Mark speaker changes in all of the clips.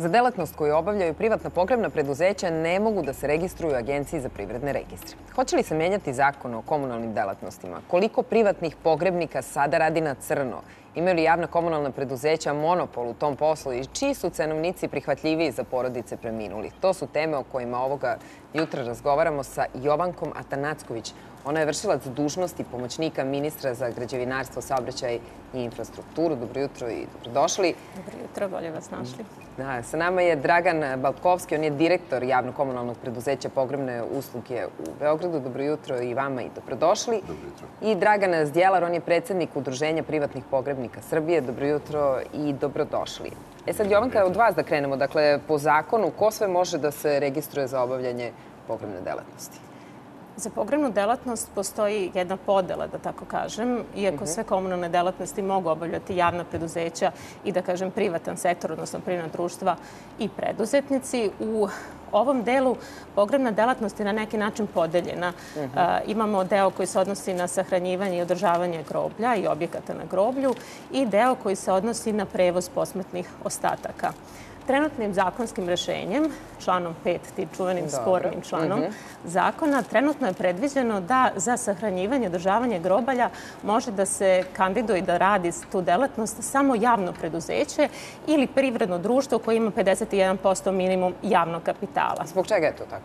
Speaker 1: Za delatnost koju obavljaju privatna pogrebna preduzeća ne mogu da se registruju Agenciji za privredne registre. Hoće li se menjati zakon o komunalnim delatnostima? Koliko privatnih pogrebnika sada radi na crno? Imaju li javna komunalna preduzeća monopol u tom poslu i čiji su cenovnici prihvatljiviji za porodice preminuli? To su teme o kojima ovoga jutra razgovaramo sa Jovankom Atanacković. Ona je vršilac dužnosti pomoćnika ministra za građevinarstvo, saobraćaj i infrastrukturu. Dobro jutro i dobrodošli.
Speaker 2: Dobro jutro, bolje vas našli.
Speaker 1: Da, sa nama je Dragan Balkovski, on je direktor javno-komunalnog preduzeća pogrebne usluge u Beogradu. Dobro jutro i vama i dobrodošli.
Speaker 3: Dobro jutro.
Speaker 1: I Dragan Zdjelar, on je predsednik Udruženja privatnih pogrebnika Srbije. Dobro jutro i dobrodošli. E sad, Jovanka, od vas da krenemo. Dakle, po zakonu, ko sve može da se registruje za obavljanje pogrebne delatnosti?
Speaker 2: Za pogrebnu delatnost postoji jedna podela, da tako kažem, iako sve komunalne delatnosti mogu obavljati javna preduzeća i, da kažem, privatan sektor, odnosno privredna društva i preduzetnici. U ovom delu pogrebna delatnost je na neki način podeljena. A, imamo deo koji se odnosi na sahranjivanje i održavanje groblja i objekata na groblju i deo koji se odnosi na prevoz posmrtnih ostataka. Trenutnim zakonskim rešenjem, članom 5, tim čuvenim spornim članom zakona, trenutno je predviđeno da za sahranjivanje i održavanje grobalja može da se kandiduje da radi tu delatnost samo javno preduzeće ili privredno društvo koje ima 51% minimum javnog kapitala.
Speaker 1: Zbog čega je to tako?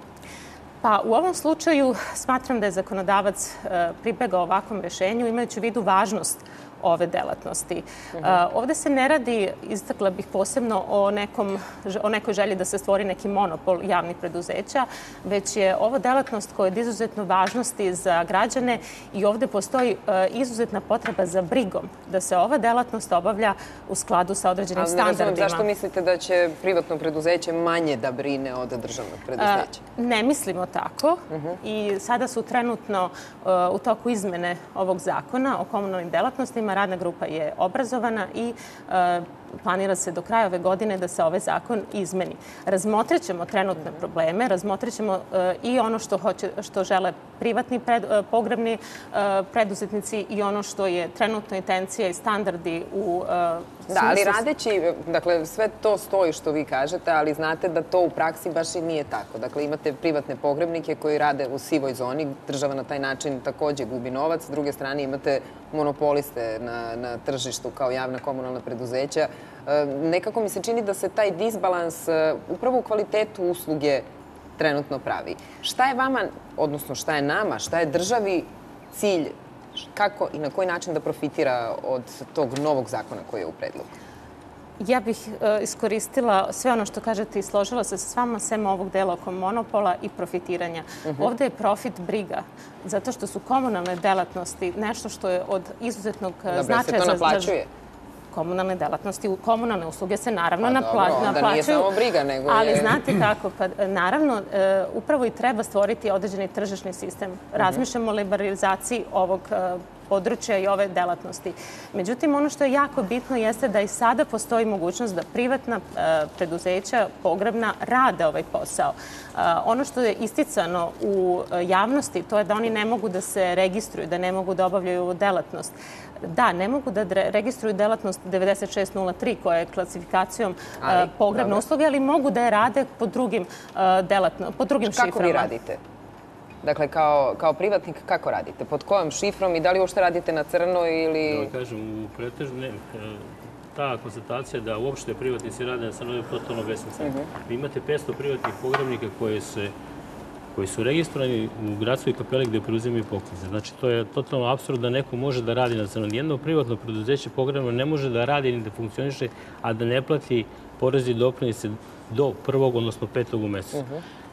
Speaker 2: Pa u ovom slučaju smatram da je zakonodavac e, pribegao ovakvom rešenju imajući u vidu važnost ove delatnosti. Uh, ovde se ne radi, istakla bih posebno o, nekom, o nekoj želji da se stvori neki monopol javnih preduzeća, već je ovo delatnost koja je od izuzetno važnosti za građane i ovde postoji uh, izuzetna potreba za brigom da se ova delatnost obavlja u skladu sa određenim
Speaker 1: razumem,
Speaker 2: standardima.
Speaker 1: zašto mislite da će privatno preduzeće manje da brine od državnog preduzeća?
Speaker 2: Ne mislimo tako i sada su trenutno uh, u toku izmene ovog zakona o komunalnim delatnostima. Radna grupa je obrazovana i uh, planira se do kraja ove godine da se ovaj zakon izmeni. Razmotrit ćemo trenutne probleme, razmotrit ćemo uh, i ono što, hoće, što žele privatni pred, uh, pogrebni uh, preduzetnici i ono što je trenutno intencija i standardi u
Speaker 1: Da, ali radeći, dakle, sve to stoji što vi kažete, ali znate da to u praksi baš i nije tako. Dakle, imate privatne pogrebnike koji rade u sivoj zoni, država na taj način takođe gubi novac, s druge strane imate monopoliste na, na tržištu kao javna komunalna preduzeća. E, nekako mi se čini da se taj disbalans e, upravo u kvalitetu usluge trenutno pravi. Šta je vama, odnosno šta je nama, šta je državi cilj kako i na koji način da profitira od tog novog zakona koji je u predlogu?
Speaker 2: Ja bih e, iskoristila sve ono što kažete i složila se sa vama, sem ovog dela oko monopola i profitiranja. Ovde je profit briga, zato što su komunalne delatnosti nešto što je od izuzetnog e,
Speaker 1: Dobro, se
Speaker 2: značaja
Speaker 1: to
Speaker 2: za-
Speaker 1: naplaćuje?
Speaker 2: Komunalne delatnosti, komunalne usluge se naravno
Speaker 1: Pa
Speaker 2: napla-
Speaker 1: dobro, onda
Speaker 2: naplaćuju.
Speaker 1: nije samo briga, nego
Speaker 2: Ali
Speaker 1: je-
Speaker 2: znate kako, pa naravno, e, upravo i treba stvoriti određeni tržišni sistem. Razmišljamo o liberalizaciji ovog e, područja i ove delatnosti. Međutim, ono što je jako bitno jeste da i sada postoji mogućnost da privatna e, preduzeća pogrebna rade ovaj posao. E, ono što je isticano u e, javnosti, to je da oni ne mogu da se registruju, da ne mogu da obavljaju ovu delatnost. Da, ne mogu da registruju delatnost 9603 koja je klasifikacijom
Speaker 1: Ali,
Speaker 2: pogrebne
Speaker 1: dobro.
Speaker 2: usluge, ali mogu da je rade po drugim, delatno, po drugim šiframa.
Speaker 1: Kako vi radite? Dakle, kao, kao privatnik, kako radite? Pod kojom šifrom i da li uopšte radite na crno
Speaker 4: Da
Speaker 1: ili...
Speaker 4: vam kažem, u pretežno, ne, e, ta konstatacija da uopšte privatnici rade na crno je totalno besmislena. Vi imate 500 privatnih pogrebnika koje se koji su registrovani u gradskoj kapeli gde preuzimaju poklize. Znači, to je totalno absurd da neko može da radi na crno. Nijedno privatno preduzeće pogrebno ne može da radi ni da funkcioniše, a da ne plati porezi i doprinose do prvog, odnosno petog u mesecu.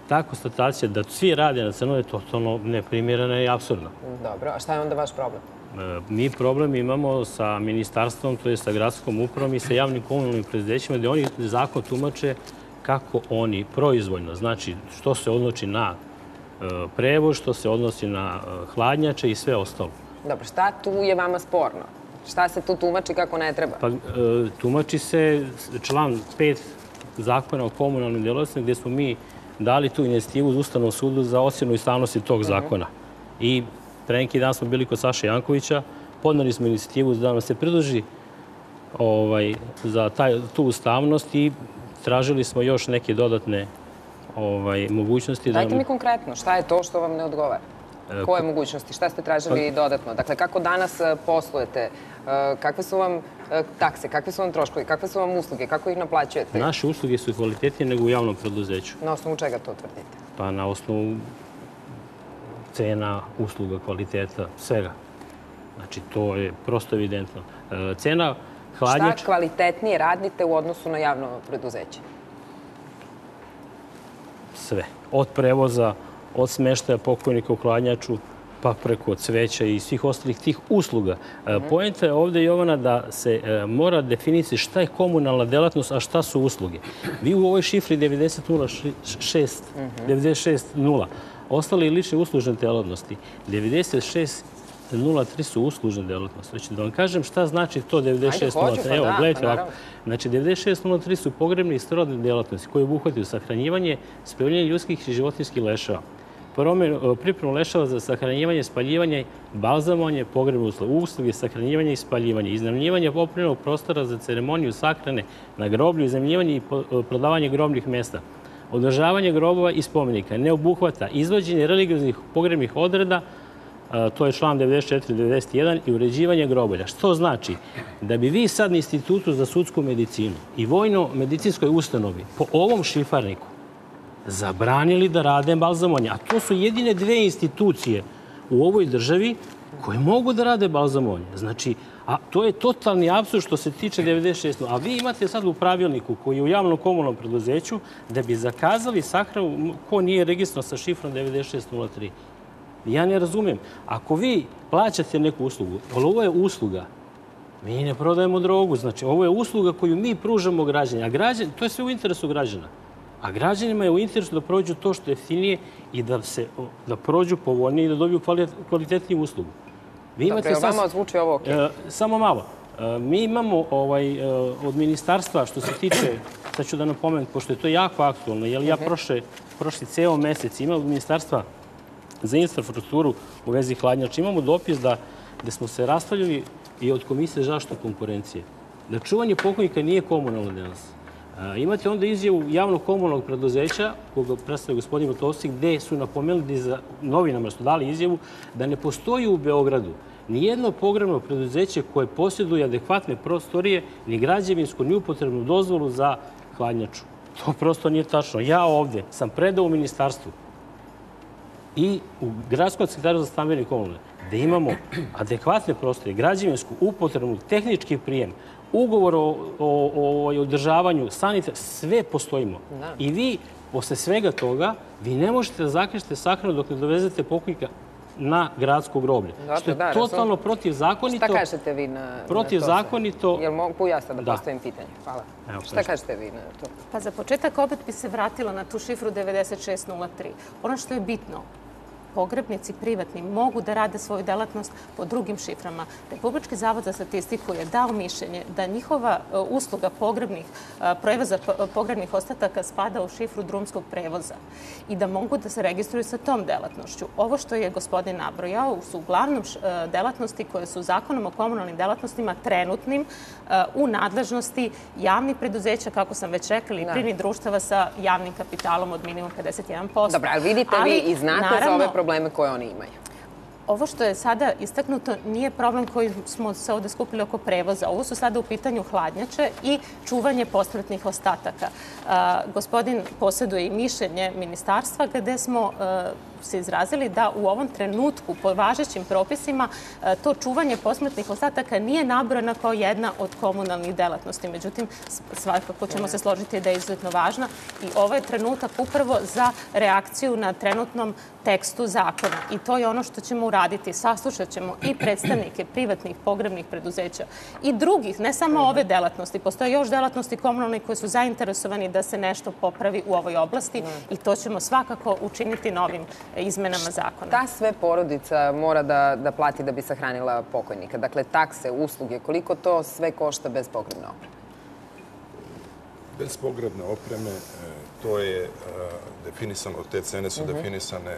Speaker 4: Ta konstatacija da svi rade na crno je totalno neprimjerena i absurdna.
Speaker 1: Dobro, a šta je onda vaš problem?
Speaker 4: E, Mi problem imamo sa ministarstvom, to je sa gradskom upravom i sa javnim komunalnim preduzećima, gde oni zakon tumače kako oni proizvoljno, znači što se odnosi na e, prevoz, što se odnosi na e, hladnjače i sve ostalo.
Speaker 1: Dobro, šta tu je vama sporno? Šta se tu tumači kako ne treba?
Speaker 4: Pa tumači se član 5 zakona o komunalnim delatnostima gde smo mi dali tu inicijativu uz Ustavnom sudu za ocjenu ustavnosti tog zakona. I pre neki dan smo bili kod Saša Jankovića, podneli smo inicijativu da nam se pridruži ovaj, za taj, tu ustavnost i tražili smo još neke dodatne ovaj, mogućnosti.
Speaker 1: Dajte mi konkretno, šta je to što vam ne odgovara?
Speaker 4: E,
Speaker 1: Koje mogućnosti? Šta ste tražili
Speaker 4: Pa-
Speaker 1: dodatno? Dakle, kako danas e, poslujete? E, Kakve su vam takse? Kakvi su vam troškovi? Kakve su vam usluge? Kako ih naplaćujete?
Speaker 4: Naše usluge su kvalitetnije nego u javnom preduzeću.
Speaker 1: Na osnovu čega to tvrdite?
Speaker 4: Pa na osnovu cena, usluga, kvaliteta, svega. Znači, to je prosto evidentno. Cena hladnjača...
Speaker 1: Šta kvalitetnije radite u odnosu na javno preduzeće?
Speaker 4: sve. Od prevoza, od smeštaja pokojnika u hladnjaču, pa preko cveća i svih ostalih tih usluga. E, Poenta je ovde, Jovana, da se e, mora definisati šta je komunalna delatnost, a šta su usluge. Vi u ovoj šifri 90.06, 96.0 ostale lične uslužne delatnosti. 96.03 su uslužne delatnosti. Znači, da vam kažem šta znači to 96.03.
Speaker 1: hoću, pa
Speaker 4: Evo,
Speaker 1: da,
Speaker 4: gledajte
Speaker 1: pa
Speaker 4: ovako. Znači, 96.03 su pogrebne i srodne delatnosti koje obuhvataju sahranjivanje, spaljivanje ljudskih i životinskih leševa, prome- pripremu leševa za sahranjivanje, spaljivanje, balzamovanje, pogrebne usluge, usluge sahranjivanja i spaljivanja, iznajmljivanje opremljenog prostora za ceremoniju sahrane na groblju, iznajmljivanje i po- prodavanje grobnih mesta, održavanje grobova i spomenika, ne obuhvata izvođenje religioznih pogrebnih odreda, a, to je član 94-91 i uređivanje grobolja. Što znači da bi vi sad na Institutu za sudsku medicinu i vojno-medicinskoj ustanovi po ovom šifarniku zabranili da rade balzamovanje. A to su jedine dve institucije u ovoj državi koje mogu da rade balzamovanje. Znači, a to je totalni apsurd što se tiče 96. A vi imate sad u pravilniku koji je u javnom komunalnom preduzeću da bi zakazali sahranu ko nije registran sa šifrom 9603. Ja ne razumem. Ako vi plaćate neku uslugu, ali ovo je usluga, mi ne prodajemo drogu. Znači, ovo je usluga koju mi pružamo građanima. A građan, to je sve u interesu građana. A građanima je u interesu da prođu to što je jeftinije i da, se, da prođu povoljnije i da dobiju kvalitet, kvalitetniju uslugu. Vi
Speaker 1: Dobro, jel vama zvuči ovo okej?
Speaker 4: E, samo malo. E, mi imamo ovaj, e, od ministarstva, što se tiče, sad ću da napomenem, pošto je to jako aktualno, jer ja prošle, prošli ceo mesec imam od ministarstva za infrastrukturu u vezi hladnjača. Imamo dopis da, gde smo se rastavljali i od Komisije za zaštitu konkurencije. Da čuvanje pokojnika nije komunalna delatnost. A, Imate onda izjavu javnog komunalnog preduzeća, koga predstavlja gospodin Matovski, gde su napomenuli za novinama su dali izjavu da ne postoji u Beogradu nijedno pogrebno preduzeće koje posjeduje adekvatne prostorije, ni građevinsku, ni upotrebnu dozvolu za hladnjaču. To prosto nije tačno. Ja ovde sam predao u ministarstvu i u gradskom sektaru za stambeni komunalne, gde imamo adekvatne prostore, građevinsku upotrebnu, tehnički prijem, ugovor o, o, o, o održavanju, sanitar, sve postojimo.
Speaker 1: Da.
Speaker 4: I vi, posle svega toga, vi ne možete da zakrište sahranu dok ne dovezete pokojnika na gradsko groblje. Što je
Speaker 1: da, razumem.
Speaker 4: totalno protivzakonito.
Speaker 1: Šta kažete vi na, na to?
Speaker 4: Protivzakonito.
Speaker 1: Jel mogu ja sad da,
Speaker 4: Da.
Speaker 1: postavim pitanje? Hvala.
Speaker 4: Evo,
Speaker 1: Šta kažete vi na to?
Speaker 2: Pa za početak opet bi se vratila na tu šifru 9603. Ono što je bitno, pogrebnici privatni mogu da rade svoju delatnost po drugim šiframa. Republički zavod za statistiku je dao mišljenje da njihova e, usluga pogrebnih e, prevoza po- pogrebnih ostataka spada u šifru drumskog prevoza i da mogu da se registruju sa tom delatnošću. Ovo što je gospodin nabrojao su uglavnom e, delatnosti koje su zakonom o komunalnim delatnostima trenutnim u nadležnosti javnih preduzeća, kako sam već rekla, i
Speaker 1: Da.
Speaker 2: privrednih društava sa javnim kapitalom od minimum 51%.
Speaker 1: Dobro, ali vidite vi i znate za
Speaker 2: naravno,
Speaker 1: ove probleme koje oni imaju.
Speaker 2: Ovo što je sada istaknuto nije problem koji smo se ovde skupili oko prevoza. Ovo su sada u pitanju hladnjače i čuvanje posmrtnih ostataka. A, gospodin posjeduje i mišljenje ministarstva gde smo a, se izrazili da u ovom trenutku po važećim propisima a, to čuvanje posmrtnih ostataka nije nabrojena kao jedna od komunalnih delatnosti. Međutim, svakako ćemo se složiti da je izuzetno važna i ovo je trenutak upravo za reakciju na trenutnom tekstu zakona. I to je ono što ćemo uraditi. Saslušat ćemo i predstavnike privatnih pogrebnih preduzeća i drugih, ne samo ove delatnosti. Postoje još delatnosti komunalne koje su zainteresovani da se nešto popravi u ovoj oblasti i to ćemo svakako učiniti novim izmenama zakona.
Speaker 1: Ta sve porodica mora da, da plati da bi sahranila pokojnika. Dakle, takse, usluge, koliko to sve košta bez pogrebne opreme?
Speaker 3: Bez pogrebne opreme e, to je definisano, te cene su definisane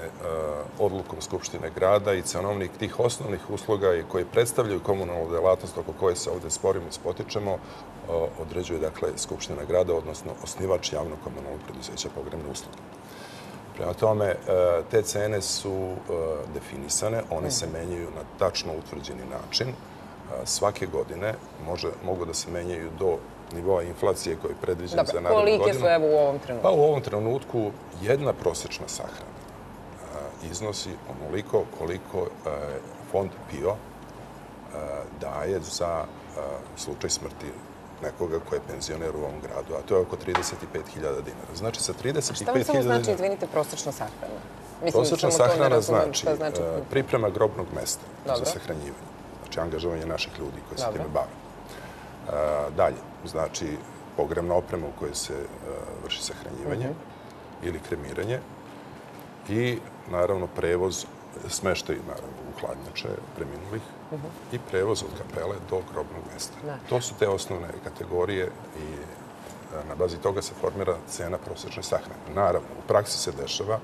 Speaker 3: odlukom Skupštine grada i cenovnik tih osnovnih usluga i koji predstavljaju komunalnu delatnost oko koje se ovde sporimo i spotičemo, određuje dakle Skupština grada, odnosno osnivač javnog komunalnog preduzeća pogrebne usluge. Prema tome, te cene su definisane, one se menjaju na tačno utvrđeni način. Svake godine može, mogu da se menjaju do nivoa inflacije koji je predviđen
Speaker 1: Dobre,
Speaker 3: za narednu godinu.
Speaker 1: kolike su evo u ovom trenutku?
Speaker 3: Pa u ovom trenutku jedna prosečna sahrana iznosi onoliko koliko fond PIO daje za slučaj smrti nekoga ko je penzioner u ovom gradu, a to je oko 35.000 dinara. Znači, sa 35.000
Speaker 1: Šta vam samo znači, izvinite, prosečna sahrana?
Speaker 3: Prosečna
Speaker 1: to ne
Speaker 3: sahrana znači
Speaker 1: znači.
Speaker 3: e, priprema grobnog mesta za sahranjivanje. Znači, angažovanje naših ljudi koji se
Speaker 1: Dobro.
Speaker 3: time bave. E, Dalje, znači, pogrebna oprema u kojoj se e, vrši sahranjivanje
Speaker 1: Mhm.
Speaker 3: ili kremiranje i, naravno, prevoz, smeštaj, naravno, u hladnjače preminulih
Speaker 1: Mhm.
Speaker 3: i prevoz od kapele do grobnog mesta.
Speaker 1: Da.
Speaker 3: To su te osnovne kategorije i e, na bazi toga se formira cena prosečne sahrane. Naravno, u praksi se dešava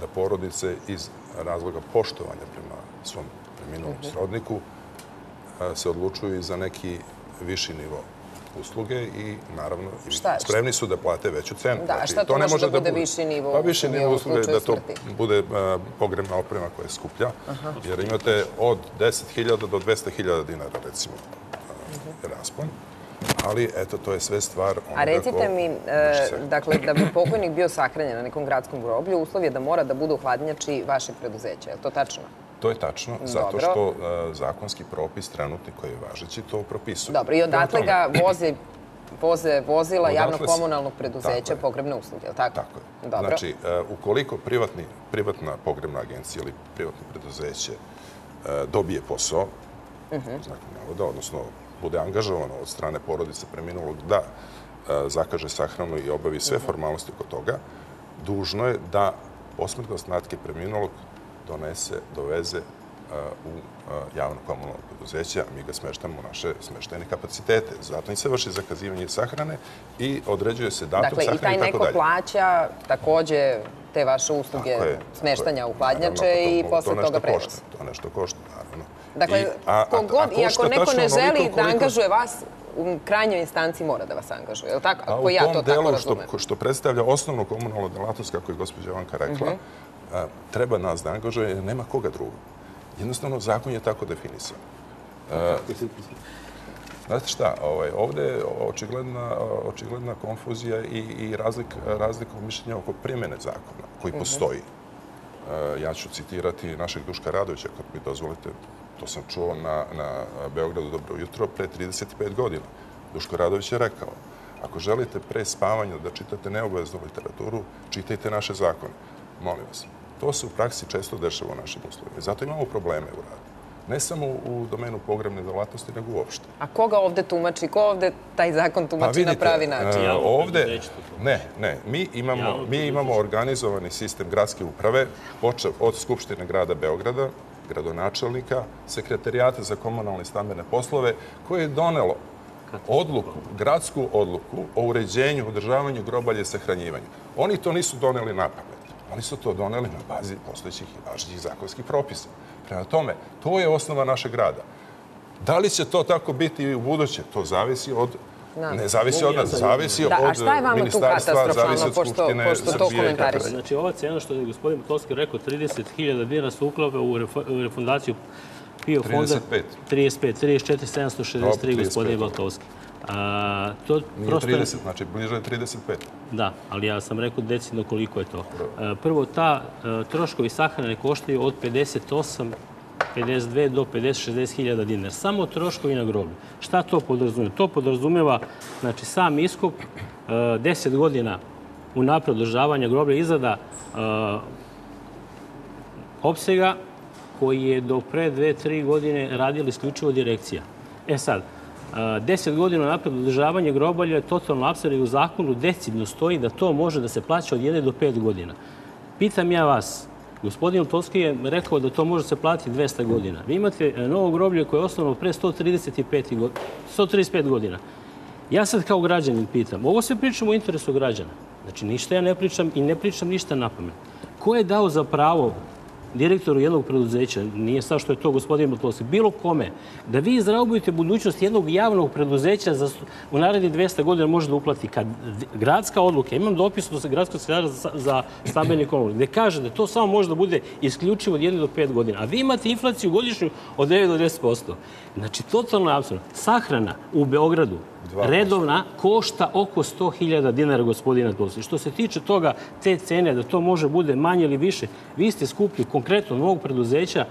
Speaker 3: da porodice iz razloga poštovanja prema svom preminulom
Speaker 1: Mhm.
Speaker 3: srodniku se odlučuju i za neki viši nivo usluge i naravno
Speaker 1: Šta-
Speaker 3: spremni su da plate veću cenu.
Speaker 1: Da, a šta to
Speaker 3: ne
Speaker 1: može da bude viši nivo
Speaker 3: Pa viši nivo usluge da to bude e, pogrebna oprema koja je skuplja, jer imate od 10.000 do 200.000 dinara, recimo, e, raspon. Ali, eto, to je sve stvar
Speaker 1: A recite
Speaker 3: ko
Speaker 1: mi, e, dakle, da bi pokojnik bio sahranjen na nekom gradskom groblju, uslov je da mora da bude u hladnjači vašeg preduzeća. Je li to tačno?
Speaker 3: To je tačno, zato
Speaker 1: Dobro.
Speaker 3: što e, zakonski propis trenutni koji je važeći to propisuje.
Speaker 1: Dobro, i odatle ga voze, voze vozila
Speaker 3: Odatle
Speaker 1: javnog
Speaker 3: se-
Speaker 1: komunalnog preduzeća pogrebne usluge, je li tako?
Speaker 3: Tako je.
Speaker 1: Dobro.
Speaker 3: Znači, e, ukoliko privatni, privatna pogrebna agencija ili privatno preduzeće e, dobije posao,
Speaker 1: Mhm.
Speaker 3: znakom navoda, odnosno bude angažovano od strane porodice preminulog da zakaže sahranu i obavi sve
Speaker 1: Mhm.
Speaker 3: formalnosti oko toga, dužno je da posmrtno ostatke preminulog donese, doveze e, u e, javno komunalno preduzeće, a mi ga smeštamo u naše smeštajne kapacitete. Zato im se vrši zakazivanje sahrane i određuje se datum
Speaker 1: Dakle, i
Speaker 3: sahrane
Speaker 1: taj
Speaker 3: i tako
Speaker 1: neko
Speaker 3: dalje.
Speaker 1: plaća takođe te vaše usluge
Speaker 3: Tako je,
Speaker 1: smeštanja
Speaker 3: tako
Speaker 1: u hladnjače
Speaker 3: Naravno,
Speaker 1: i posle
Speaker 3: to
Speaker 1: toga prevoz.
Speaker 3: košta, To nešto košta, naravno.
Speaker 1: Dakle,
Speaker 3: I- a- a-
Speaker 1: kogod,
Speaker 3: a
Speaker 1: i ako neko ne želi da angažuje vas, u krajnjoj instanci mora da vas angažuje, je li tako?
Speaker 3: A
Speaker 1: Ako
Speaker 3: u
Speaker 1: ja to
Speaker 3: tom
Speaker 1: tako
Speaker 3: delu što,
Speaker 1: razumem.
Speaker 3: što predstavlja osnovnu komunalnu delatnost, kako je gospođa Jovanka rekla,
Speaker 1: Mhm.
Speaker 3: A, treba nas da angažuje, jer nema koga drugog. Jednostavno, zakon je tako definisan. Znate šta, ovaj, ovde je očigledna, očigledna konfuzija i, i razlik, razlika u mišljenja oko primjene zakona koji
Speaker 1: Mhm.
Speaker 3: postoji. E, ja ću citirati našeg Duška Radovića, kad mi dozvolite, to sam čuo na, na Beogradu Dobro jutro pre 35 godina. Duško Radović je rekao, ako želite pre spavanja da čitate neobaveznu literaturu, čitajte naše zakone. Molim vas. To se u praksi često dešava u našim uslovima. Zato imamo probleme u radu. Ne samo u domenu pogrebne delatnosti, nego uopšte.
Speaker 1: A koga ovde tumači? Ko ovde taj zakon tumači na pravi način?
Speaker 3: e, ovde, ne, ne, mi imamo, mi imamo organizovani sistem gradske uprave, počev od Skupštine grada Beograda, gradonačelnika, sekretarijata za komunalne stambene poslove, koje je donelo odluku, gradsku odluku o uređenju, održavanju grobalja i sahranjivanju. Oni to nisu doneli na pamet. Oni su to doneli na bazi postojećih i važećih zakonskih propisa. Prema tome, to je osnova našeg grada. Da li će to tako biti i u buduće? To zavisi od Ne zavisi od nas, zavisi
Speaker 1: Da,
Speaker 3: od
Speaker 1: šta je vama tu
Speaker 3: ministarstva, zavisi od
Speaker 1: pošto-
Speaker 3: Skupštine
Speaker 1: pošto to
Speaker 3: Srbije. dalje.
Speaker 4: Znači, ova cena što je gospodin Tolski rekao, 30.000 dinara se uklapa u, refundaciju PIO fonda.
Speaker 3: 35.
Speaker 4: 35, 34, 763,
Speaker 3: Dobro,
Speaker 4: gospodin
Speaker 3: 35.
Speaker 4: Baltovski. A, to
Speaker 3: Nije
Speaker 4: prosto...
Speaker 3: 30, znači bliže je 35.
Speaker 4: Da, ali ja sam rekao decidno koliko je to. E, Prvo, ta e, troškovi sahrane koštaju od 58 52 do 50-60 hiljada dinara. Samo troškovi na groblju. Šta to podrazumeva? To podrazumeva znači, sam iskop, e, 10 godina unapred održavanja groblja, izrada e, opsega koji je do pre dve, tri godine radila isključivo direkcija. E sad, 10 godina napred održavanje grobalja je totalno apsarno i u zakonu decidno stoji da to može da se plaća od 1 do 5 godina. Pitam ja vas, gospodin Tolski je rekao da to može se platiti 200 godina. Vi imate e, novo groblje koje je osnovno pre 135, go- 135 godina. Ja sad kao građanin pitam, ovo sve pričamo u interesu građana. Znači, ništa ja ne pričam i ne pričam ništa na pamet. Ko je dao za pravo direktoru jednog preduzeća, nije sad što je to gospodin Matlosi, bilo kome, da vi izraubujete budućnost jednog javnog preduzeća za, u naredni 200 godina može da uplati. Kad gradska odluka, imam dopis od gradskog sekretara za, za stambeni gde kaže da to samo može da bude isključivo od 1 do 5 godina. A vi imate inflaciju godišnju od 9 do 10%. Znači, totalno apsurd. Sahrana u Beogradu redovna košta oko 100.000 dinara, gospodina Tosi. Što se tiče toga, te cene, da to može bude manje ili više, vi ste skupli konkretno novog preduzeća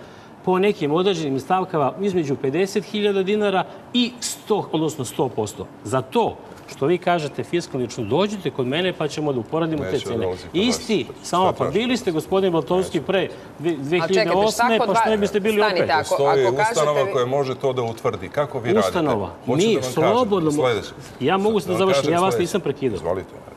Speaker 4: po nekim određenim stavkama između 50.000 dinara i 100, odnosno 100%. Za to što vi kažete fiskalnično, dođite kod mene pa ćemo da uporadimo te cene. Isti, samo pa bili ste gospodin Baltovski pre 2008. pa što ne biste bili opet?
Speaker 3: Postoji ustanova koja može to da utvrdi. Kako vi radite?
Speaker 4: Ustanova. Mi slobodno... Ja mogu da završim, ja vas nisam prekidao.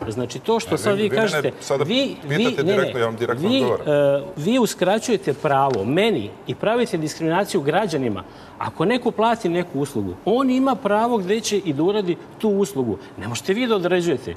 Speaker 4: Znači, to što sad vi kažete...
Speaker 3: Vi pitate direktno, ja vam direktno odgovaram.
Speaker 4: E, vi uskraćujete pravo meni i pravite diskriminaciju građanima Ako neko plati neku uslugu, on ima pravo gde će i da uradi tu uslugu. Ne možete vi da određujete.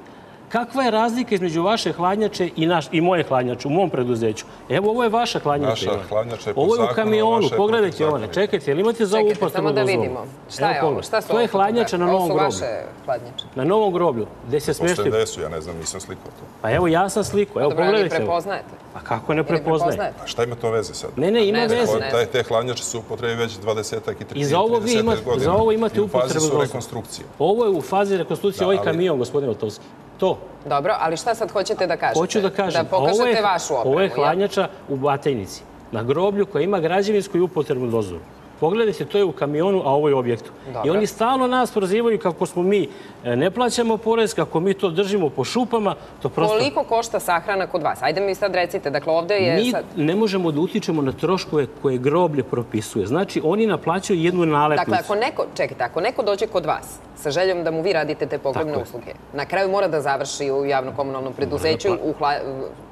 Speaker 4: Kakva je razlika između vaše hladnjače i, naš, i moje hladnjače u mom preduzeću? Evo, ovo je vaša hladnjača.
Speaker 3: Naša hladnjača je po
Speaker 4: Ovo je u kamionu, pogledajte ovo. Čekajte, ili imate za ovu upostanu
Speaker 1: dozvolu? Čekajte, samo da vidimo. Šta je ovo? Šta su
Speaker 4: to je hladnjača na novom groblju.
Speaker 1: Ovo su vaše hladnjače.
Speaker 4: Na novom groblju, gde se smeštaju.
Speaker 3: Postoje desu, ja ne znam, nisam slikao to.
Speaker 4: Pa evo, ja sam slikao. Evo,
Speaker 1: Dobro,
Speaker 4: pogledajte.
Speaker 1: Dobro, prepoznajete.
Speaker 4: Pa kako ne prepoznajete?
Speaker 3: Pa šta ima to veze sad?
Speaker 4: Ne, ne, ima veze.
Speaker 1: ne.
Speaker 3: Taj, te hladnjače su upotrebi već 20 i 30
Speaker 4: I za ovo vi imate,
Speaker 3: godina.
Speaker 4: za ovo imate
Speaker 3: I u fazi
Speaker 4: upotrebu
Speaker 3: su rekonstrukcije.
Speaker 4: Ovo je u fazi rekonstrukcije,
Speaker 3: Da,
Speaker 4: ovaj
Speaker 3: ali-
Speaker 4: kamion, gospodin Otovski. To.
Speaker 1: Dobro, ali šta sad hoćete da kažete?
Speaker 4: Hoću da kažem,
Speaker 1: Da pokažete
Speaker 4: ovo je,
Speaker 1: vašu opremu.
Speaker 4: ovo je hladnjača u Batajnici, na groblju koja ima građevinsku i upotrebnu dozvolu. Pogledajte, to je u kamionu, a ovo je u objektu. I
Speaker 1: Dobro.
Speaker 4: oni stalno nas prozivaju kako smo mi e, ne plaćamo porez, kako mi to držimo po šupama. To prosto...
Speaker 1: Koliko košta sahrana kod vas? Ajde mi sad recite, dakle ovde je
Speaker 4: Mi
Speaker 1: sad...
Speaker 4: ne možemo da utičemo na troškove koje groblje propisuje. Znači, oni naplaćuju jednu nalepnicu.
Speaker 1: Dakle, ako neko, čekajte, ako neko dođe kod vas sa željom da mu vi radite te pogrebne usluge, na kraju mora da završi u javno-komunalnom preduzeću, u hla,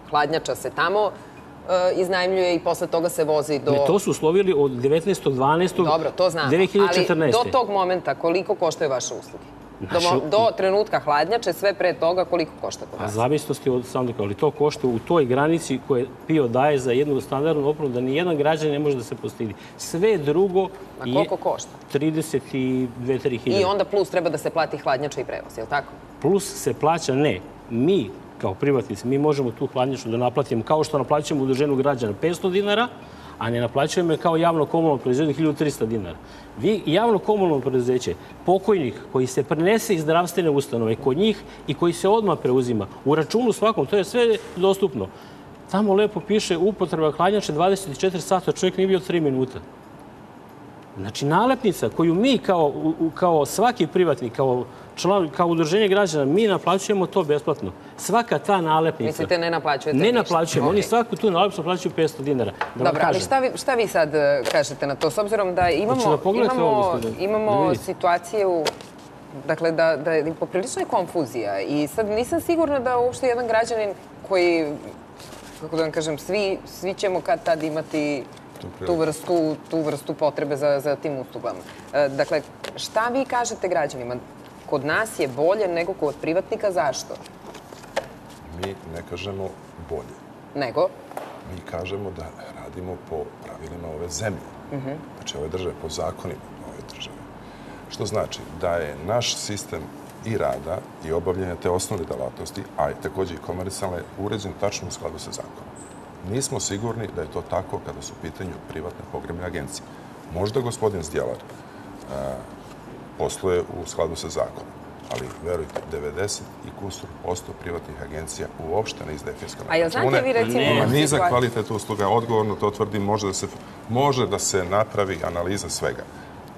Speaker 1: hladnjača se tamo iznajmljuje i posle toga se vozi do...
Speaker 4: Ne, to su uslovili od 19.12.
Speaker 1: Dobro, to znamo.
Speaker 4: 2014.
Speaker 1: Ali do tog momenta koliko koštaju vaše usluge? Do, do trenutka hladnjače, sve pre toga koliko košta kod vas?
Speaker 4: zavisnosti od sandika, ali to košta u toj granici koje PIO daje za jednu standardnu opremu da nijedan građan ne može da se postidi. Sve drugo
Speaker 1: A
Speaker 4: je
Speaker 1: koliko košta?
Speaker 4: 32-3
Speaker 1: I
Speaker 4: hiljade.
Speaker 1: onda plus treba da se plati hladnjača i prevoz, je li tako?
Speaker 4: Plus se plaća ne. Mi, kao privatnici, mi možemo tu hladnjaču da naplatimo kao što naplaćujemo udruženu građana 500 dinara, a ne naplaćujemo je kao javno komunalno proizvodnje 1300 dinara. Vi, javno komunalno preduzeće, pokojnik koji se prenese iz zdravstvene ustanove kod njih i koji se odmah preuzima, u računu svakom, to je sve dostupno. Tamo lepo piše upotreba hladnjače 24 sata, čovjek nije bio 3 minuta. Znači, nalepnica koju mi kao, kao svaki privatnik, kao, član, kao udruženje građana, mi naplaćujemo to besplatno. Svaka ta nalepnica...
Speaker 1: Mislite, ne naplaćujete
Speaker 4: Ne naplaćujemo. Oni svaku tu nalepnicu naplaćuju 500 dinara. Da
Speaker 1: Dobro, ali šta vi, šta vi sad e, kažete na to? S obzirom da imamo,
Speaker 4: da
Speaker 1: imamo,
Speaker 4: ovo? Da
Speaker 1: imamo
Speaker 4: vidite.
Speaker 1: situaciju Dakle, da, da je poprilično konfuzija i sad nisam sigurna da uopšte jedan građanin koji, kako da vam kažem, svi, svi ćemo kad tad imati tu vrstu, tu vrstu potrebe za, za tim uslugama. E, Dakle, šta vi kažete građanima? Kod nas je bolje nego kod privatnika, zašto?
Speaker 3: Mi ne kažemo bolje.
Speaker 1: Nego?
Speaker 3: Mi kažemo da radimo po pravilima ove zemlje. Znači ove države, po zakonima ove države. Što znači da je naš sistem i rada i obavljanja te osnovne delatnosti, a i takođe i komercijalne, uređen tačno u skladu sa zakonom. Nismo sigurni da je to tako kada su u pitanju privatne pogrebne agencije. Možda gospodin Zdjelar a, posluje u skladu sa zakonom, ali verujte, 90 i kusur posto privatnih agencija uopšte ne izdaje fiskalne
Speaker 1: A jel znate
Speaker 3: račune.
Speaker 1: vi recimo...
Speaker 3: Ima nizak
Speaker 1: situaciju-
Speaker 3: kvalitet usluga, odgovorno to tvrdim, može da se, može da se napravi analiza svega.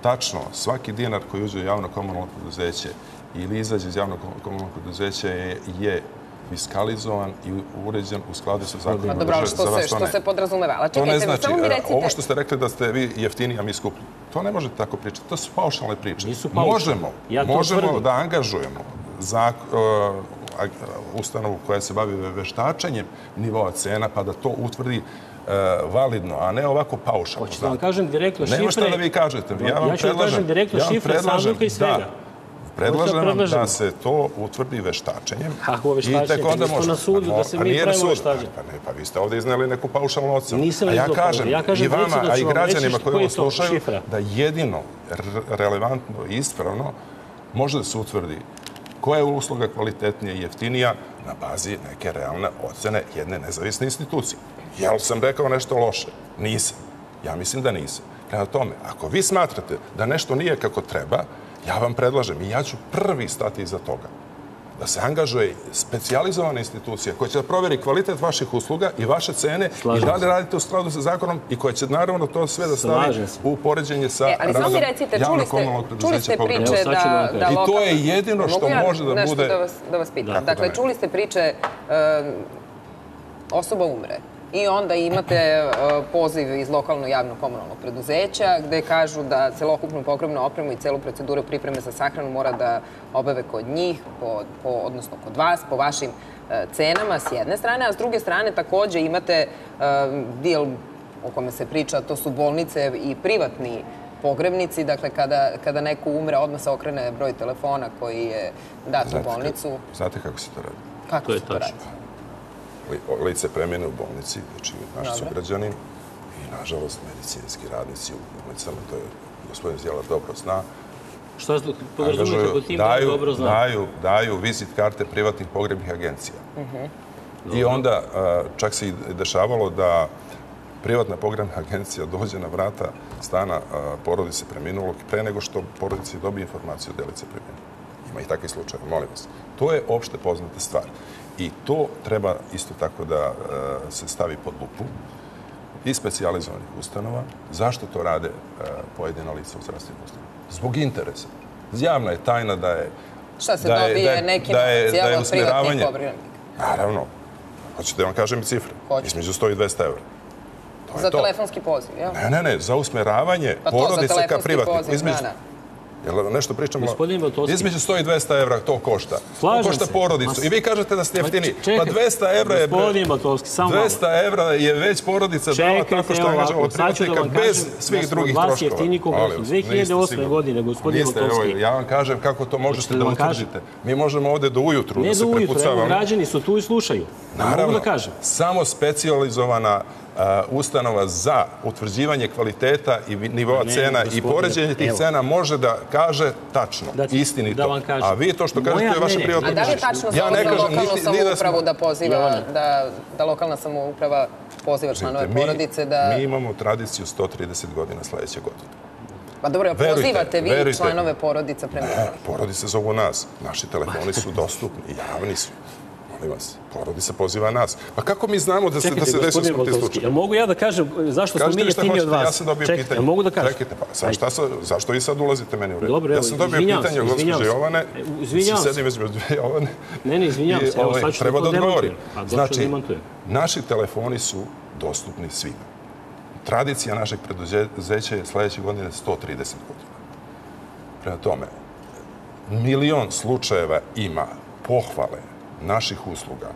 Speaker 3: Tačno, svaki dinar koji uđe u javno komunalno preduzeće ili izađe iz javnog komunalnog preduzeća je, je fiskalizovan i uređen u skladu sa zakonom
Speaker 1: Pa dobro, ali što se, što se podrazumeva? Ali
Speaker 3: To ne
Speaker 1: čekajte,
Speaker 3: znači,
Speaker 1: samo mi
Speaker 3: e,
Speaker 1: recite...
Speaker 3: ovo što ste rekli da ste vi jeftini, a mi skuplji, to ne možete tako pričati. To su paušalne priče.
Speaker 4: Nisu paušalne.
Speaker 3: Možemo,
Speaker 4: Ja
Speaker 3: možemo
Speaker 4: tvrdim.
Speaker 3: da angažujemo za uh, ustanovu koja se bavi veštačenjem nivoa cena, pa da to utvrdi uh, validno, a ne ovako paušalno.
Speaker 4: Hoćete da vam kažem direktno šifre...
Speaker 3: Nema šta da vi kažete. Ja vam
Speaker 4: ja ću vam
Speaker 3: predlažem,
Speaker 4: kažem direktno
Speaker 3: ja vam
Speaker 4: šifre
Speaker 3: predlažem
Speaker 4: sanduka i svega.
Speaker 3: Da, Predlažem vam
Speaker 4: predlažemo.
Speaker 3: da se to utvrdi veštačenjem.
Speaker 4: Kako veštačenje?
Speaker 3: I tek onda
Speaker 4: Mi smo
Speaker 3: može.
Speaker 4: na sudu, da se mi pravimo veštačenje.
Speaker 3: Pa ne, pa vi ste ovde izneli neku paušalnu ocenu.
Speaker 4: Nisam
Speaker 3: a ja kažem.
Speaker 4: Ja kažem
Speaker 3: i vama,
Speaker 4: da
Speaker 3: a i građanima koji ovo slušaju,
Speaker 4: šifra.
Speaker 3: da jedino re- relevantno i ispravno može da se utvrdi koja je usluga kvalitetnija i jeftinija na bazi neke realne ocene jedne nezavisne institucije. Jel sam rekao nešto loše? Nisam. Ja mislim da nisam. Prema tome, ako vi smatrate da nešto nije kako treba, ja vam predlažem i ja ću prvi stati iza toga da se angažuje specijalizovana institucija koja će da proveri kvalitet vaših usluga i vaše cene
Speaker 4: Slažem
Speaker 3: i da li radite u skladu sa zakonom i koja će naravno to sve da stavi u poređenje sa
Speaker 1: E, ali mi
Speaker 3: radom
Speaker 1: recite, čuli ste,
Speaker 3: komunalnog
Speaker 1: čuli
Speaker 3: preduzeća
Speaker 1: ste priče
Speaker 4: da
Speaker 1: da, da
Speaker 3: I to je jedino što
Speaker 1: Mogu ja
Speaker 3: može da bude-
Speaker 1: Da vas, da vas pitam. Dakle,
Speaker 3: da ne?
Speaker 1: čuli ste priče, osoba umre. I onda imate uh, poziv iz lokalno javno komunalnog preduzeća gde kažu da celokupnu pogrebnu opremu i celu proceduru pripreme za sahranu mora da obave kod njih, po, po, odnosno kod vas, po vašim uh, cenama s jedne strane, a s druge strane takođe imate um, deal o kome se priča, to su bolnice i privatni pogrebnici, dakle kada, kada neko umre, odmah se okrene broj telefona koji je dat u bolnicu.
Speaker 3: Znate kako se to radi?
Speaker 1: Kako
Speaker 4: To je
Speaker 1: se to radi?
Speaker 3: Li- Lice premine u bolnici, znači naši
Speaker 1: Dobro.
Speaker 3: sugrađani i nažalost medicinski radnici u bolnicama, to je gospodin Zjelar dobro zna,
Speaker 4: Šta se podrazumije kako tim
Speaker 3: daju,
Speaker 4: dobro zna?
Speaker 3: daju, daju vizit karte privatnih pogrebnih agencija.
Speaker 1: Mhm.
Speaker 3: I onda čak se i dešavalo da privatna pogrebna agencija dođe na vrata stana porodice preminulog pre nego što porodici dobije informaciju da je lice preminulo. Ima i takvih slučaja, molim vas. To je opšte poznata stvar. I to treba isto tako da a, se stavi pod lupu i specijalizovanih ustanova. Zašto to rade a, pojedina lica u zdravstvenim ustanovama? Zbog interesa. Javna je tajna da je
Speaker 1: Šta se
Speaker 3: da je-
Speaker 1: dobije
Speaker 3: da je-
Speaker 1: neki
Speaker 3: da je- da je
Speaker 1: od privatnih pogrebnika?
Speaker 3: Naravno. Hoćete da vam kažem i cifre?
Speaker 1: Hoću.
Speaker 3: Između 100 i 200 evra. To je
Speaker 1: Za
Speaker 3: to.
Speaker 1: telefonski poziv, jel?
Speaker 3: Ne, ne, ne, za usmeravanje
Speaker 1: Pa
Speaker 3: porodica ka privatniku. Između,
Speaker 1: da, da.
Speaker 3: Jel nešto pričamo?
Speaker 4: Gospodin Valtovski.
Speaker 3: Između 100 i 200 evra to košta.
Speaker 4: Slažem
Speaker 3: to košta
Speaker 4: se.
Speaker 3: porodicu. I vi kažete da ste jeftini. Pa 200 evra je...
Speaker 4: Gospodin Batovski, samo malo.
Speaker 3: 200 evra je već porodica dala tako što je
Speaker 4: ću da
Speaker 3: privatnika bez svih
Speaker 4: da
Speaker 3: drugih
Speaker 4: od vas
Speaker 3: troškova.
Speaker 4: jeftini koliko
Speaker 3: Molim
Speaker 4: su.
Speaker 3: vas,
Speaker 4: 2008.
Speaker 3: niste sigurni.
Speaker 4: godine, gospodin
Speaker 3: Niste, evo, ja vam kažem kako to možete da
Speaker 4: da
Speaker 3: utvrdite. Mi možemo ovde do ujutru
Speaker 4: Ne
Speaker 3: da
Speaker 4: do
Speaker 3: se
Speaker 4: ujutro, evo,
Speaker 3: prepucavamo.
Speaker 4: građani su tu i slušaju. Ne da kažem.
Speaker 3: Samo specijalizovana ustanova za utvrđivanje kvaliteta i nivoa
Speaker 4: Ne,
Speaker 3: cena i poređenje tih
Speaker 4: evo.
Speaker 3: cena može da kaže tačno,
Speaker 4: Da ću-
Speaker 3: istinito.
Speaker 4: da vam kažem.
Speaker 3: A vi to što kažete
Speaker 4: Moja-
Speaker 3: je vaše
Speaker 4: ne, ne,
Speaker 3: privatno
Speaker 1: A da li tačno
Speaker 3: Ja
Speaker 1: za
Speaker 3: ne kažem
Speaker 1: lokalnu
Speaker 3: niti, ni da smo...
Speaker 1: samoupravu da poziva,
Speaker 4: Jovana.
Speaker 1: da, da lokalna samouprava poziva članove
Speaker 3: mi-
Speaker 1: porodice da...
Speaker 3: Mi imamo tradiciju 130 godina sledeće godine.
Speaker 1: Pa dobro,
Speaker 3: Verujte,
Speaker 1: pozivate vi
Speaker 3: verujte.
Speaker 1: članove porodica preminulih.
Speaker 3: Porodice zovu nas. Naši telefoni su dostupni javni su. Molim vas, porodica poziva nas. Pa kako mi znamo da se, da
Speaker 4: Čekajte,
Speaker 3: se desio
Speaker 4: gospodine
Speaker 3: smrtni
Speaker 4: Valtovski,
Speaker 3: slučaj?
Speaker 4: jel mogu ja da kažem zašto smo mi jeftiniji od vas?
Speaker 3: ja sam dobio
Speaker 4: Čekajte,
Speaker 3: pitanje.
Speaker 4: jel mogu da kažem?
Speaker 3: Čekajte, pa
Speaker 4: Ajde.
Speaker 3: šta sa, zašto vi sad ulazite meni u red?
Speaker 4: Dobro,
Speaker 3: ja sam dobio pitanje
Speaker 4: se,
Speaker 3: od gospođe
Speaker 4: se.
Speaker 3: Jovane,
Speaker 4: E, izvinjavam se.
Speaker 3: sedim između dve Jovane.
Speaker 4: Ne, ne, izvinjavam se, evo,
Speaker 3: ovaj,
Speaker 4: sad ću
Speaker 3: treba
Speaker 4: da
Speaker 3: da odgovorim. Znači,
Speaker 4: da
Speaker 3: naši telefoni su dostupni svima. Tradicija našeg preduzeća je sledeće godine 130 godina. Prema tome, milion slučajeva ima pohvale naših usluga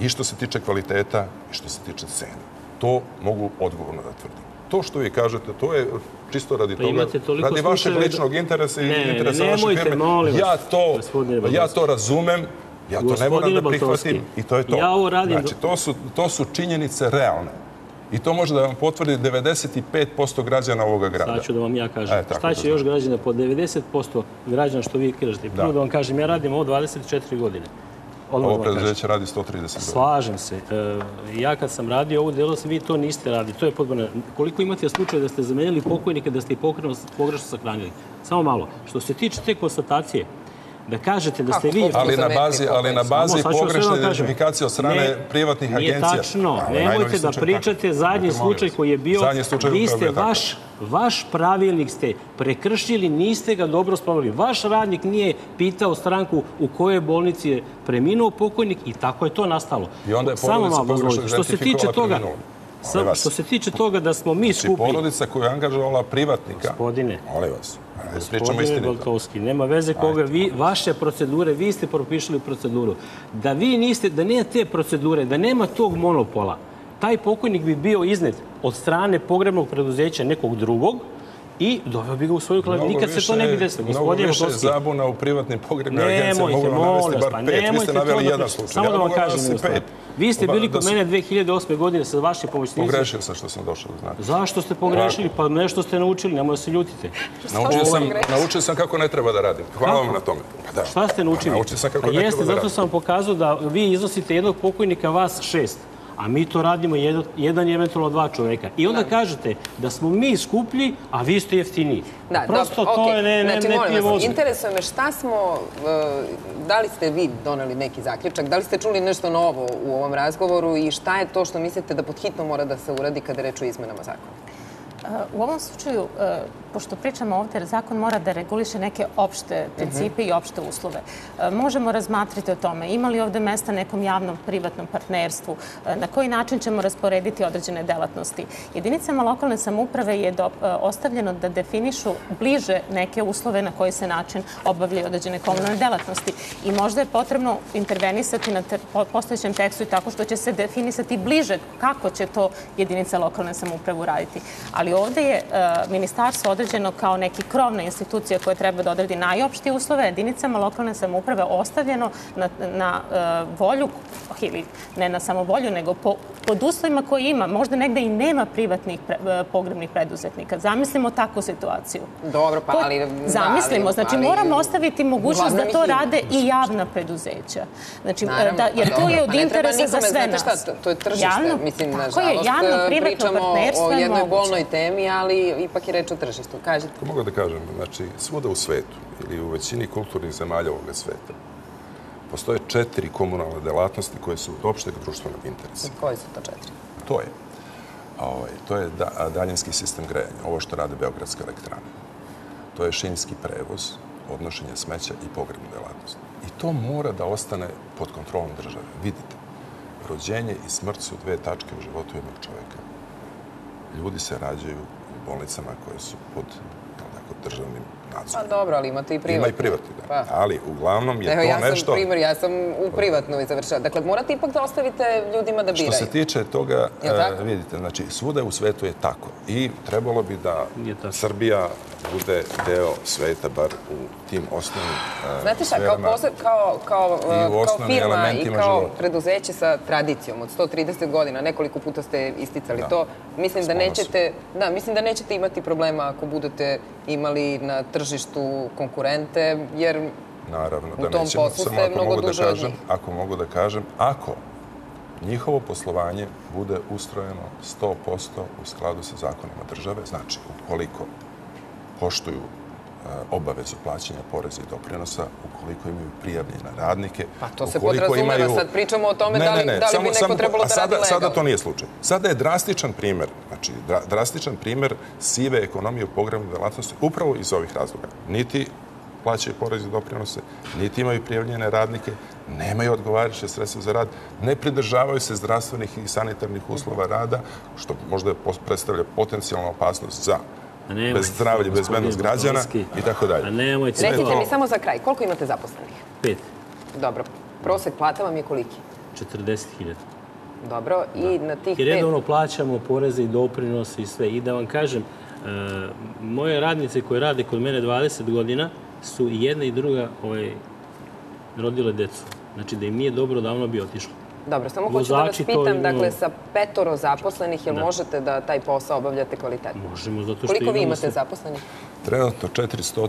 Speaker 3: i što se tiče kvaliteta i što se tiče cena. To mogu odgovorno da tvrdim. To što vi kažete, to je čisto radi
Speaker 4: Pa
Speaker 3: toga, radi vašeg
Speaker 4: da-
Speaker 3: ličnog interesa i
Speaker 4: Ne, ne,
Speaker 3: interesa vaše firme. Ja to, ja to razumem, ja to ne moram da prihvatim i to je to.
Speaker 4: ja ovo radim
Speaker 3: Znači, to su, to su činjenice realne. I to može da vam potvrdi 95% građana ovoga grada.
Speaker 4: Sad ću da vam ja kažem.
Speaker 3: E, tako
Speaker 4: Šta
Speaker 3: da
Speaker 4: će još građana po 90% građana što vi kažete? Prvo
Speaker 3: Da.
Speaker 4: da vam kažem, ja radim ovo 24 godine. Odmah da
Speaker 3: Ovo
Speaker 4: kažem.
Speaker 3: preduzeće radi 130 godina.
Speaker 4: Slažem se. E, ja kad sam radio ovo delo, vi to niste radili. To je potpuno... Koliko imate slučaja da ste zamenili pokojnike, da ste ih pogrešno sahranili? Samo malo. Što se tiče te konstatacije, da kažete da ste vi...
Speaker 3: Ali na bazi, ali na bazi pogrešne
Speaker 4: da
Speaker 3: identifikacije od strane
Speaker 4: Ne,
Speaker 3: privatnih
Speaker 4: nije
Speaker 3: agencija.
Speaker 4: tačno.
Speaker 3: Pa, ovo je
Speaker 4: Nemojte da pričate zadnji
Speaker 3: molim
Speaker 4: slučaj koji je bio.
Speaker 3: Zadnji slučaj
Speaker 4: vi ste vaš, vaš pravilnik ste prekršili, niste ga dobro sproveli. Vaš radnik nije pitao stranku u kojoj bolnici je preminuo pokojnik i tako je to nastalo.
Speaker 3: I onda je
Speaker 4: Samo
Speaker 3: porodica pogrešno.
Speaker 4: Što se tiče
Speaker 3: identifikovala
Speaker 4: toga, sa- što se tiče toga da smo mi
Speaker 3: Znači,
Speaker 4: skupi...
Speaker 3: porodica koja je angažovala privatnika.
Speaker 4: Gospodine,
Speaker 3: Molim vas, pričamo
Speaker 4: Gospodine
Speaker 3: istinito.
Speaker 4: Baltovski, nema veze koga vi, vaše procedure, vi ste propišali proceduru. Da vi niste, da nema te procedure, da nema tog monopola, taj pokojnik bi bio iznet od strane pogrebnog preduzeća nekog drugog i doveo bi ga u svoju.
Speaker 3: Mnogo
Speaker 4: Nikad se to ne bi desilo.
Speaker 3: Mnogo više
Speaker 4: Motovski,
Speaker 3: zabuna u privatnim pogrebnim agencijama.
Speaker 4: Nemojte,
Speaker 3: Mogu vam navesti
Speaker 4: molim vas,
Speaker 3: bar
Speaker 4: pa
Speaker 3: pet. Vi ste
Speaker 4: nemojte
Speaker 3: naveli
Speaker 4: da
Speaker 3: jedan slučaj.
Speaker 4: Samo
Speaker 3: Ja
Speaker 4: da vam
Speaker 3: mogu
Speaker 4: kažem,
Speaker 3: navesti pet.
Speaker 4: Vi ste bili
Speaker 3: da
Speaker 4: kod
Speaker 3: sam-
Speaker 4: mene 2008. godine sa vašim pomoćnicima.
Speaker 3: Pogrešio sam što sam došao, znate.
Speaker 4: Zašto ste pogrešili? Pa nešto ste naučili, nemoj da se ljutite.
Speaker 3: Naučio sam, naučio sam kako ne treba da radim. Hvala vam na tome. Pa da.
Speaker 4: Šta ste naučili?
Speaker 3: Naučio sam kako
Speaker 4: Pa
Speaker 3: ne
Speaker 4: jeste,
Speaker 3: treba da
Speaker 4: zato
Speaker 3: radim.
Speaker 4: sam vam pokazao da vi iznosite jednog pokojnika, vas šest. A mi to radimo jedan, jedan i eventualno dva čoveka. I onda kažete da smo mi skuplji, a vi ste jeftiniji.
Speaker 1: Da,
Speaker 4: Prosto
Speaker 1: dobro,
Speaker 4: to je ne, ne,
Speaker 1: znači,
Speaker 4: ne pije.
Speaker 1: Interesuje me šta smo, e, da li ste vi doneli neki zaključak, da li ste čuli nešto novo u ovom razgovoru i šta je to što mislite da pod hitno mora da se uradi kada reč o izmenama zakona?
Speaker 2: U ovom slučaju, e, pošto pričamo ovde, zakon mora da reguliše neke opšte principe i opšte uslove. E, Možemo razmatriti o tome ima li ovde mesta nekom javnom privatnom partnerstvu, na koji način ćemo rasporediti određene delatnosti. Jedinicama lokalne samuprave je ostavljeno da definišu bliže neke uslove na koji se način obavljaju određene komunalne delatnosti. I možda je potrebno intervenisati na postojećem tekstu i tako što će se definisati bliže kako će to jedinica lokalne samuprave uraditi. Ali ovde je e, ministarstvo određeno kao neki krovna institucija koja treba da odredi najopštije uslove, jedinicama lokalne samuprave ostavljeno na, na e, volju ili ne na samovolju, nego po, pod uslovima koje ima. Možda negde i nema privatnih pre, e, pogrebnih preduzetnika. Zamislimo takvu situaciju.
Speaker 1: Dobro, pa ali... da,
Speaker 2: Zamislimo,
Speaker 1: ali-
Speaker 2: znači
Speaker 1: ali-
Speaker 2: moramo ostaviti mogućnost da to rade i javna preduzeća. Znači,
Speaker 1: Naravno,
Speaker 2: da, jer
Speaker 1: pa
Speaker 2: to je od
Speaker 1: pa
Speaker 2: interesa za sve
Speaker 1: znate
Speaker 2: nas.
Speaker 1: Šta, to, je tržište,
Speaker 2: Javno,
Speaker 1: mislim, nažalost, pričamo o
Speaker 2: je
Speaker 1: jednoj bolnoj temi, ali ipak je reč o tržištu. Kažete.
Speaker 3: Ako mogu da kažem, znači, svuda u svetu ili u većini kulturnih zemalja ovoga sveta postoje četiri komunalne delatnosti koje su od opšteg društvenog interesa.
Speaker 1: Koji su to četiri?
Speaker 3: To je, ovaj, to je da, daljinski sistem grejanja, ovo što rade Beogradska elektrana. To je šinski prevoz, odnošenje smeća i pogrebna delatnost. I to mora da ostane pod kontrolom države. Vidite, rođenje i smrt su dve tačke u životu jednog čoveka. Ljudi se rađaju u bolnicama koje su pod tako, državnim
Speaker 1: Pa
Speaker 3: nadzorom.
Speaker 1: dobro, ali imate i privatno.
Speaker 3: Ima i privatni, da.
Speaker 1: Pa.
Speaker 3: Ali uglavnom je
Speaker 1: Evo,
Speaker 3: to
Speaker 1: ja sam,
Speaker 3: nešto...
Speaker 1: primjer, ja sam u privatnoj završala. Dakle, morate ipak da ostavite ljudima da biraju.
Speaker 3: Što se tiče toga, e, vidite, znači, svuda u svetu je tako. I trebalo bi da. Srbija bude deo sveta, bar u tim osnovnim e,
Speaker 1: Znate šta, kao, posle, kao, kao,
Speaker 3: I
Speaker 1: uh,
Speaker 3: osnovnim
Speaker 1: firma i kao
Speaker 3: života.
Speaker 1: preduzeće sa tradicijom od 130 godina, nekoliko puta ste isticali
Speaker 3: Da.
Speaker 1: to, mislim da nećete, da, mislim da nećete imati problema ako budete imali na tržištu konkurente, jer
Speaker 3: Naravno
Speaker 1: U
Speaker 3: da
Speaker 1: tom
Speaker 3: nećemo.
Speaker 1: poslu
Speaker 3: Samo
Speaker 1: ste mnogo
Speaker 3: mogu da
Speaker 1: duže od
Speaker 3: kažem,
Speaker 1: njih.
Speaker 3: ako mogu da kažem, ako njihovo poslovanje bude ustrojeno 100% u skladu sa zakonima države, znači ukoliko poštuju obavezu plaćanja poreza i doprinosa, ukoliko imaju prijavljene radnike,
Speaker 1: Pa to se podrazumeva, sad pričamo o tome da li- da li bi neko trebalo
Speaker 3: a
Speaker 1: da
Speaker 3: sada,
Speaker 1: radi
Speaker 3: Sada
Speaker 1: legalno.
Speaker 3: to nije slučaj. Sada je drastičan primer, znači dra- drastičan primer sive ekonomije u pogrebnoj delatnosti upravo iz ovih razloga. Niti plaćaju porez i doprinose, niti imaju prijavljene radnike, nemaju odgovarajuće sredstva za rad, ne pridržavaju se zdravstvenih i sanitarnih uslova rada, što možda predstavlja potencijalnu opasnost za
Speaker 4: A nemojte,
Speaker 3: bez bezbednost građana i tako dalje.
Speaker 4: A
Speaker 1: recite
Speaker 3: to-
Speaker 1: mi samo za kraj, koliko imate zaposlenih?
Speaker 4: Pet,
Speaker 1: Dobro, prosek plata vam je koliki?
Speaker 4: 40.000.
Speaker 1: Dobro, i na tih
Speaker 4: I
Speaker 1: pet...
Speaker 4: redovno plaćamo poreze i doprinose i sve. I da vam kažem, e, moje radnice koje rade kod mene 20 godina su i jedna i druga ovaj, rodile decu. Znači da im nije dobro, davno bi otišlo.
Speaker 1: Dobro, samo hoću da vas
Speaker 4: to
Speaker 1: pitam, dakle, sa petoro zaposlenih, jel
Speaker 4: Da.
Speaker 1: možete da taj posao obavljate kvalitetno?
Speaker 4: Možemo, zato što
Speaker 1: Koliko vi imate
Speaker 4: sve-
Speaker 1: zaposlenih?
Speaker 3: Trenutno 400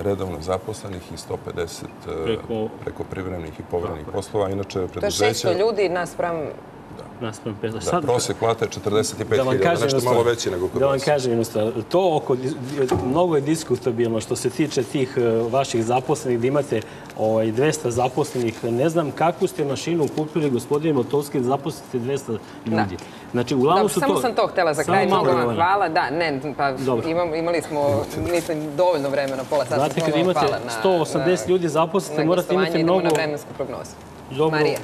Speaker 3: redovno zaposlenih i 150 preko,
Speaker 4: Preko-
Speaker 3: privremenih i povremenih poslova. Inače,
Speaker 1: To je
Speaker 3: preduzeće...
Speaker 1: 600 ljudi naspram...
Speaker 4: naspram pet.
Speaker 3: Da,
Speaker 4: Sad,
Speaker 3: prosek plate je 45.000,
Speaker 4: da kažem
Speaker 3: nešto malo veći nego kod
Speaker 4: Da vam kažem jednostavno, to oko, mnogo je diskutabilno što se tiče tih e, vaših zaposlenih, da imate ovaj, 200 zaposlenih. Ne znam kakvu ste mašinu kupili, gospodine Motovski, da zaposlite 200 ljudi. Znači, uglavnom su
Speaker 1: samo
Speaker 4: to...
Speaker 1: sam to htela za
Speaker 4: Samo
Speaker 1: kraj.
Speaker 4: malo
Speaker 1: Mnogo vam hvala. Da, ne, pa
Speaker 4: Dobro.
Speaker 1: imam, imali smo, mislim, dovoljno vremena, pola sata.
Speaker 4: Znate, kad imate
Speaker 1: hvala na-
Speaker 4: 180
Speaker 1: na-
Speaker 4: ljudi zaposlite, morate imati mnogo...
Speaker 1: na vremensku prognozu.
Speaker 4: Dobro,
Speaker 1: Marija.